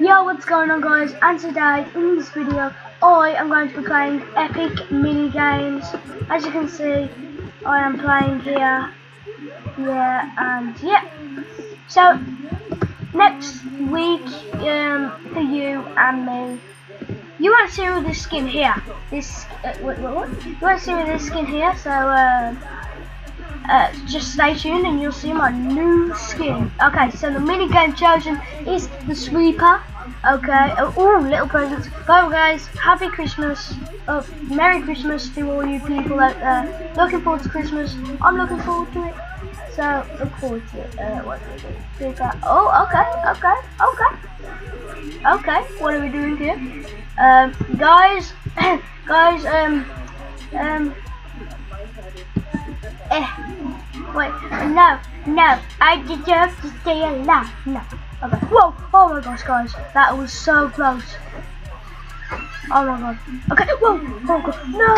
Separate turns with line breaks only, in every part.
Yo, what's going on guys? And today, in this video, I am going to be playing epic mini games. As you can see, I am playing here. Yeah, and yeah. So, next week, um, for you and me, you won't see all this skin here. This, uh, what, what? You won't see all this skin here, so, uh, uh, just stay tuned and you'll see my new skin. Okay, so the mini game chosen is the sweeper. Okay, oh, little presents. Well, guys, happy Christmas. Oh, Merry Christmas to all you people out there. Looking forward to Christmas. I'm looking forward to it. So, look forward to it. Uh, what do we do? Sweeper. Oh, okay, okay, okay. Okay, what are we doing here? Um, guys, guys, um, um, wait, no, no, I deserve to stay alive. No. Okay. Whoa! Oh my gosh, guys, that was so close. Oh my god. Okay. Whoa! Oh god. No!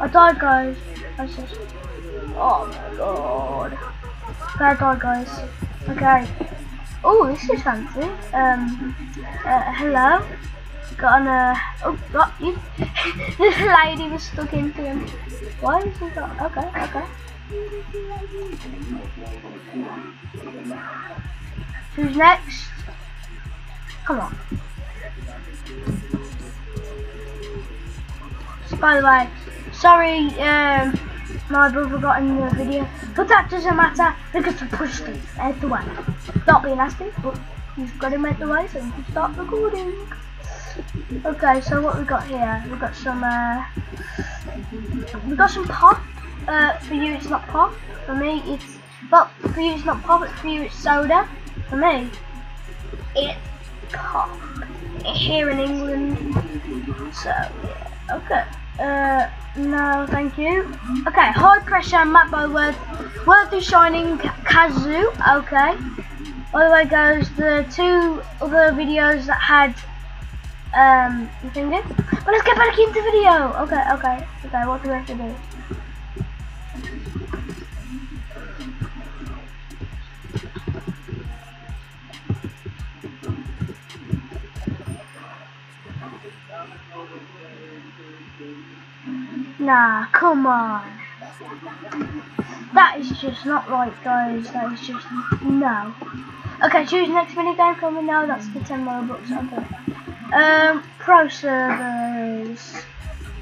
I died, guys. I just. Oh my god. Okay, I died, guys. Okay. Oh, this is fancy. Um. Uh, hello on oh got you. This lady was stuck into him. Why is he got okay okay. Who's next? Come on. So by the way sorry um my brother got in the video. But that doesn't matter because I pushed him out the way not being nasty but he's got him out the way so we can start recording Okay, so what we got here? We got some. Uh, we got some pop. Uh, for you, it's not pop. For me, it's. Well, for you, it's not pop. But for you, it's soda. For me, it's pop. Here in England. So yeah. Okay. Uh, no, thank you. Okay, high pressure map by word. Worthy shining kazoo. Okay. By the way, guys, the two other videos that had um, finger. But let's get back into the video. Okay, okay, okay. What do we have to do? Nah, come on. That is just not right, guys. That is just no. Okay, choose next mini game coming now. That's the 10 Robux. Okay. Um, pro servers.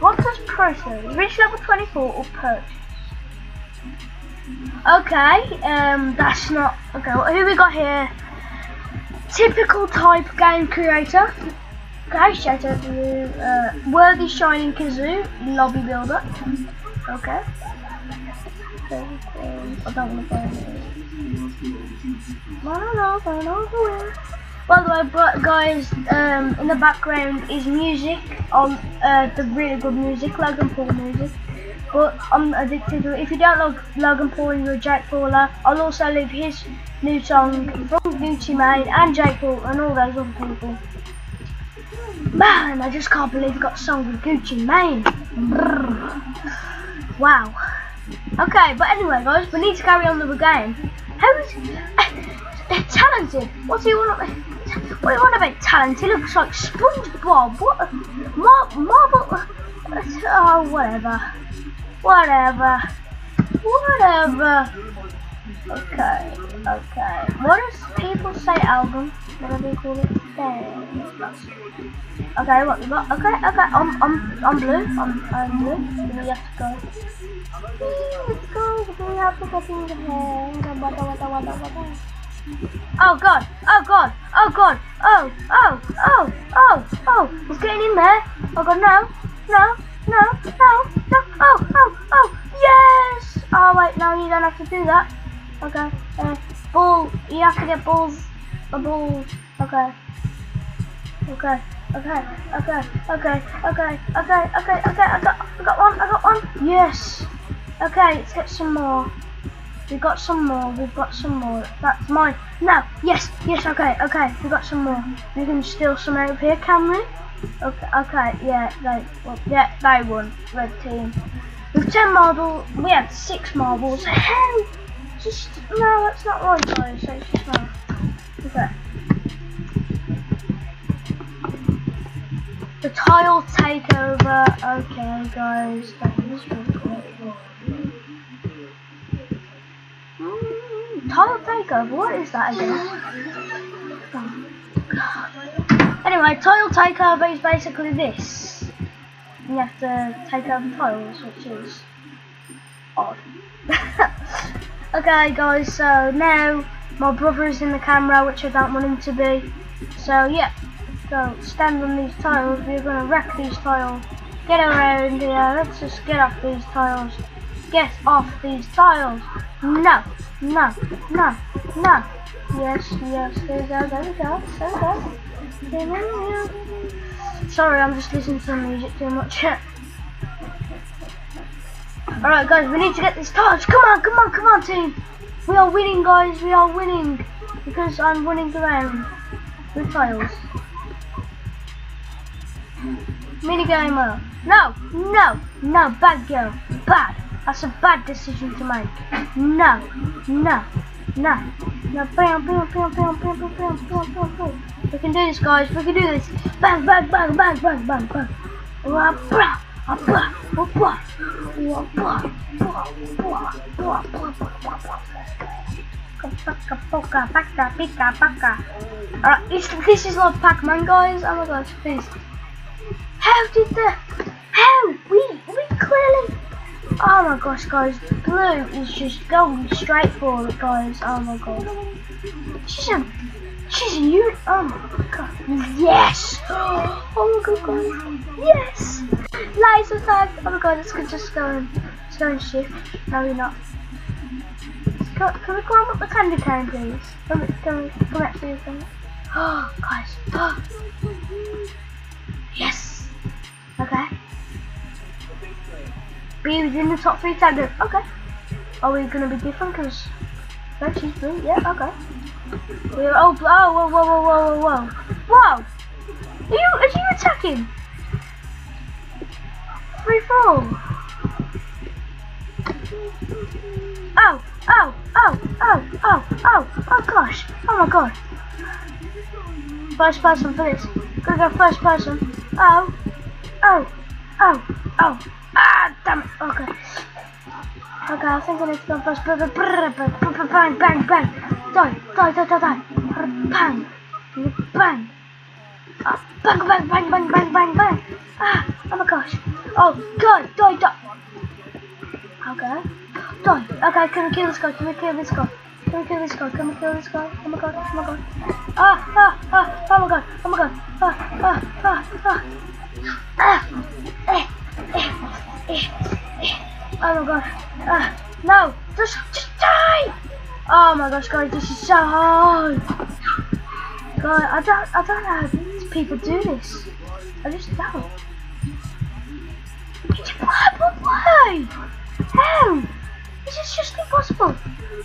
What does pro servers? Reach level 24 or purchase? Okay, um, that's not, okay, who we got here? Typical type game creator. Okay, shout out to. Uh, Worthy Shining Kazoo, lobby builder. Okay. I don't want to it. I don't know, I don't know. By the way, but guys, um, in the background is music on uh, the really good music, Logan Paul music. But I'm addicted to it. If you don't like Logan Paul you're a Jake Pauler, I'll also leave his new song from Gucci Mane and Jake Paul and all those other people. Man, I just can't believe I got a song with Gucci Mane. Wow. Okay, but anyway, guys, we need to carry on with the game. How is talented? What's he want? What do about talent? He looks like SpongeBob. What? Mar marble? Uh, oh, whatever. Whatever. Whatever. Okay. Okay. What does people say album? What do they call it? Okay, what we got? Okay, okay. I'm, I'm, I'm blue. I'm, I'm blue. We have to go. Let's go. We have to go in the hair. Oh god, oh god, oh god, oh, oh, oh, oh, oh, He's getting in there. Oh god, no, no, no, no, no, oh, oh, oh, yes! Oh wait, no, you don't have to do that. Okay, uh, ball, you have to get balls, a ball, okay. Okay, okay, okay, okay, okay, okay, okay, okay, I got, I got one, I got one, yes! Okay, let's get some more. We got some more. We've got some more. That's mine. No. Yes. Yes. Okay. Okay. We got some more. We can steal some over here, can we? Okay. Okay. Yeah. They. Well, yeah. They won. Red team. With ten marbles. We had six marbles. Hell. just no, that's not right, guys. so it's just not. Okay. The tile takeover. Okay, guys, that is really. Mm, tile takeover. What is that again? Anyway, tile takeover is basically this. You have to take over tiles, which is odd. okay guys, so now my brother is in the camera, which I don't want him to be. So yeah, so stand on these tiles, we're going to wreck these tiles. Get around here, let's just get off these tiles. Get off these tiles. No, no, no, no. Yes, yes, there we go, there we go, there we go. Sorry, I'm just listening to the music too much. Alright guys, we need to get these tiles. Come on, come on, come on team. We are winning guys, we are winning. Because I'm winning around with tiles. Minigamer. No, no, no, bad girl. Bad. That's a bad decision to make. No, no, no. No, bam, bam, bam, bam, bam, bam, bam, bam, bam, bam. We can do this guys, we can do this. Bang, bang, bang, bang, bang, bang, bang. Bang. Alright, this, this is like Pac-Man guys. Oh my gosh, please. How did the how we we clearly Oh my gosh guys, blue is just going straight for it guys. Oh my god. She's a she's a unit oh my god. Yes! Oh my god guys. Yes! Laser tag! Oh my god, let's just go and, let's go and shift. No, we're not. Can we climb up the candy cane, please? Can we, can we come to this thing? Oh, guys. Oh. Yes! Okay. Be within the top three taggers. Okay. Are we gonna be different? Because no, blue. Yeah, okay. We're oh, oh, whoa, whoa, whoa, whoa, whoa, whoa. Whoa! Are you, are you attacking? Free fall. Oh, oh, oh, oh, oh, oh, oh gosh. Oh my god. First person for this. Gotta go first person. Oh, oh, oh, oh. Ah, damn it. Okay. Okay, I think I need to go first. Bang, bang, bang. Die, die, die, die, die. Bang. Bang. Ah, bang, bang, bang, bang, bang, bang, bang. Ah, oh my gosh. Oh, God, die, die. Okay. Die. Okay, can we kill this guy? Can we kill this guy? Can we kill this guy? Can we kill this guy? Oh my god, oh my god. Ah, ah, ah, oh my god, oh my god. Ah, ah, ah, ah. Ah, eh, eh. Oh my god. Ah, no, just, just die. Oh my gosh, guys, this is so hard. God, I don't, I don't know how people do this. I just don't. What? Why? How? This is just impossible.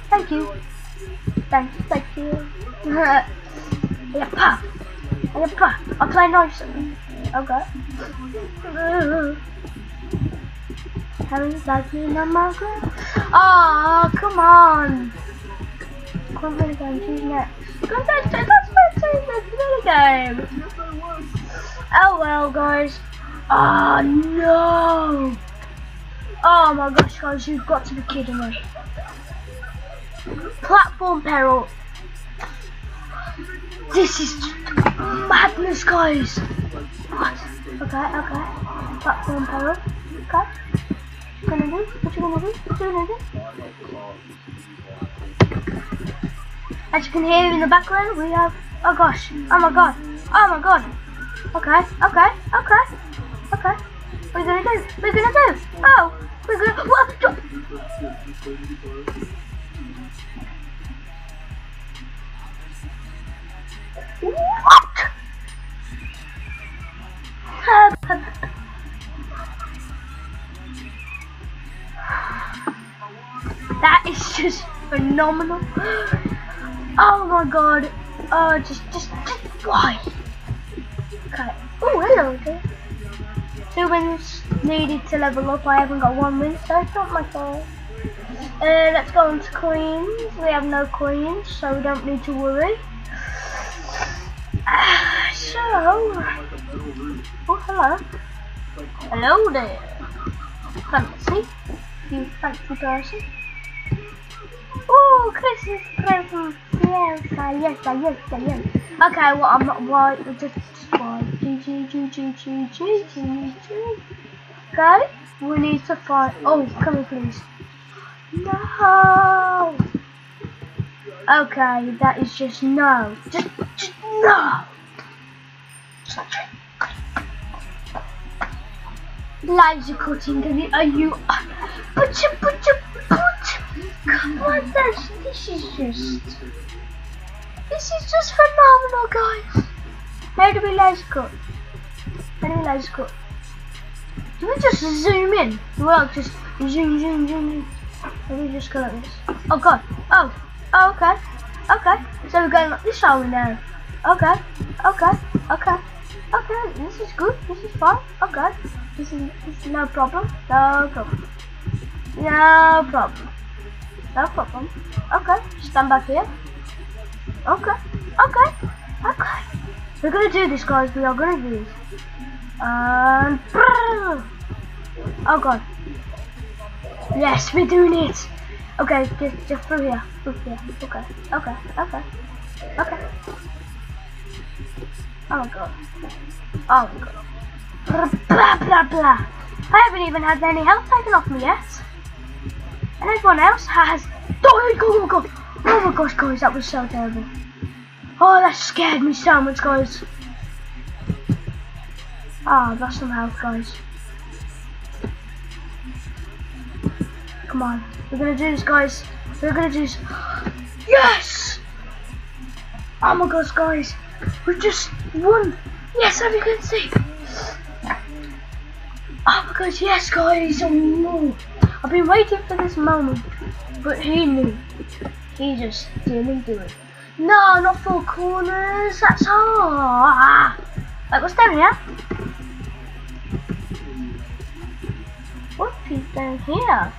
Thank you. Thank you, thank you. yeah, pa. Yeah, pa. I'll play nice. Okay. Haven't like me no more. Oh, come on. Come on, choose next. Because that's, that's my favorite game. Oh well, guys. Oh no! Oh my gosh, guys, you've got to be kidding me. Platform peril. This is madness, guys. Okay, okay. Platform peril. Okay. What you gonna do? What you gonna do? What you gonna do? As you can hear in the background, we have. Oh gosh. Oh my god. Oh my god. Okay, okay, okay. Okay. What are gonna do? What are gonna do? Oh, we're gonna what? What? that is just phenomenal. Oh my god. Oh, just, just, just why? Okay. Oh, hello. Okay two wins needed to level up. I haven't got one win, so it's not my fault. Uh, let's go on to coins. We have no coins, so we don't need to worry. Uh, so, Oh, hello. Hello there. Fancy. You fancy person. Oh, Christmas present. Yes, I yes, I yes, I yes. Okay, well, I'm not right. I'm just white. G, G, G, G, G, G, G, G. Okay, we need to find. Oh, come here, please. No. Okay, that is just no. Just, just no. Such Laser cutting, are you? But you, but you, but come on, this, this is just, this is just phenomenal, guys. How do we laser cut? How do we laser cut? Do we just zoom in? Well, just zoom, zoom, zoom, zoom. Let me just go like this. Oh god. Oh. Oh, okay. Okay. So we're going like this, are we now? Okay. Okay. Okay. Okay. This is good. This is fine. Oh, okay. This is, this is no problem. No problem. No problem. No problem. Okay. Stand back here. Okay. Okay. Okay. We're gonna do this, guys. We are gonna do this. And oh god. Yes, we're doing it. Okay, just just through here. Through here. Okay. Okay. Okay. Okay. Oh my god. Oh. Blah blah blah. I haven't even had any health taken off me yet. And everyone else has. Oh my god, oh my god. Oh my gosh, guys, that was so terrible. Oh, that scared me so much, guys. Ah, oh, that's some health, guys. Come on. We're gonna do this, guys. We're gonna do this. Yes! Oh my gosh, guys. We just won. Yes, as you can see. Oh my gosh, yes, guys. Oh no. I've been waiting for this moment. But he knew. He just didn't do it. No, not four corners. That's all. Ah. Like, what's down here? What is down here?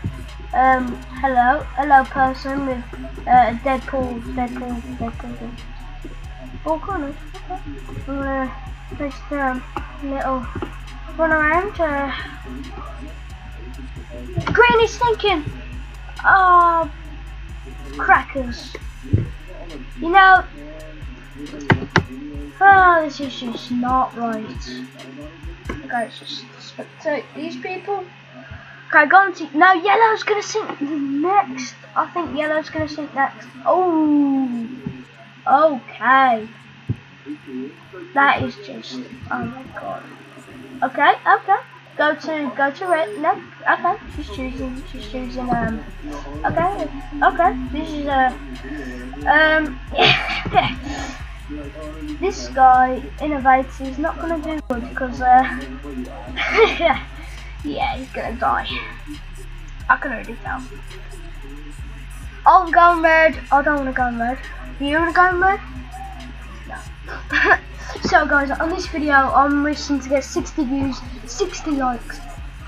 Um, hello, hello person with uh, Deadpool, Deadpool, Deadpool. Four corners. Gonna just um, little run around. Uh, green is thinking. Oh, crackers. You know, oh, this is just not right. Okay, just spectate these people. Okay, go on to now. Yellow's gonna sink next. I think yellow's gonna sink next. Oh, okay. That is just. Oh my god. Okay, okay. Go to go to red. No, okay. She's choosing. She's choosing. Um. Okay, okay. This is a. Um. this guy innovates. He's not gonna do good because. Uh. Yeah, he's gonna die. I can already tell. I'm going red. I don't want to go red. You want to go red? So guys, on this video, I'm wishing to get 60 views, 60 likes,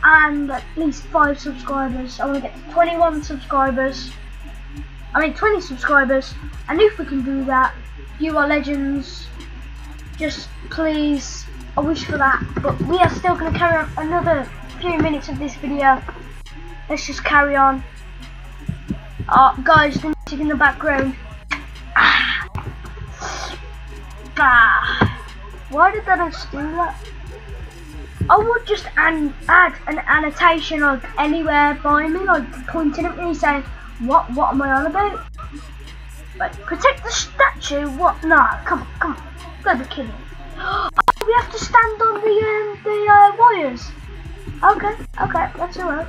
and at least 5 subscribers. I want to get 21 subscribers. I mean 20 subscribers. And if we can do that, you are legends. Just please, I wish for that. But we are still going to carry on another few minutes of this video. Let's just carry on. Uh, guys, the music in the background. Why did that do that? I would just an add an annotation like anywhere by me, like pointing at me saying, what, what am I on about? Like, protect the statue, what? Nah, come on, come on, go be kidding. Oh, we have to stand on the, um, the uh, wires. Okay, okay, that's alright.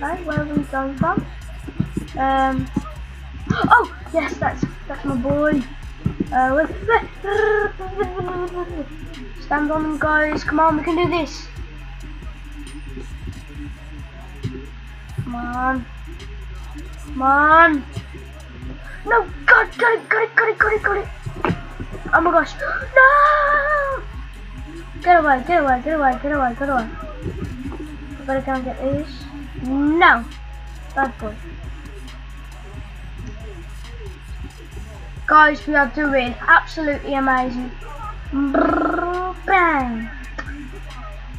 Right, where are we going from? Um. Oh, yes, that's that's my boy. Uh, stand on them, guys. Come on, we can do this. Come on. Come on. No, it, got it, got it, got it, got it, got it. Oh my gosh. No! Get away, get away, get away, get away, get away. Better go and get these. No. Bad boy. Guys, we are doing absolutely amazing. Bang.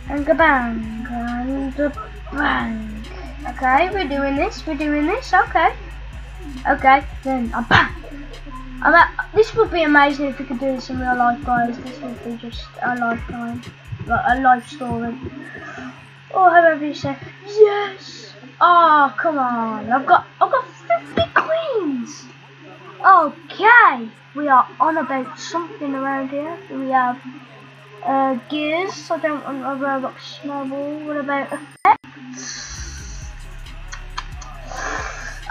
And a bang. And a bang. Okay, we're doing this. We're doing this. Okay. Okay, then a bang. I'm at, this would be amazing if we could do this in real life, guys. This would be just a lifetime, like a life story. Oh, or however you say. Yes. Oh, come on. I've got, I've got 50 queens. Okay. We are on about something around here. We have uh, gears. I don't want a Roblox snowball. What about effects?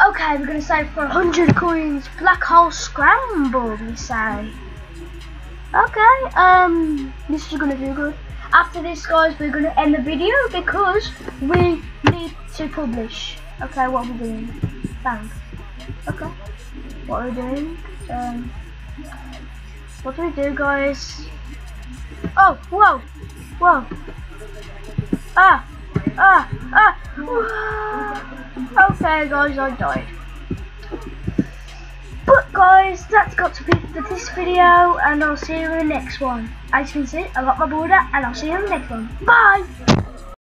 Okay, we're gonna save for 100 coins, black hole scramble, we say. Okay, um, this is gonna do good. After this, guys, we're gonna end the video because we need to publish. Okay, what are we doing? Bang. Okay, what are we doing? Um, what do we do, guys? Oh, whoa, whoa. Ah, ah, ah. Whoa. Okay guys, I died. But guys, that's got to be for this video and I'll see you in the next one. As you can see, I got my border and I'll see you in the next one. Bye!